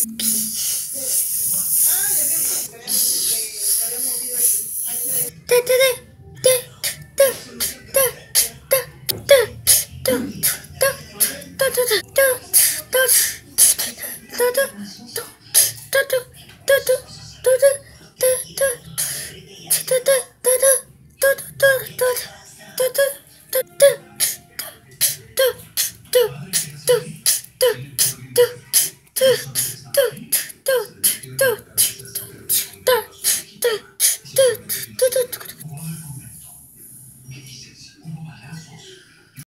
Da da two, three.